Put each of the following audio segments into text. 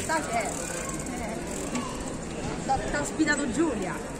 sa che eh, ti ha sfidato Giulia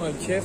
Ouais, Kiev.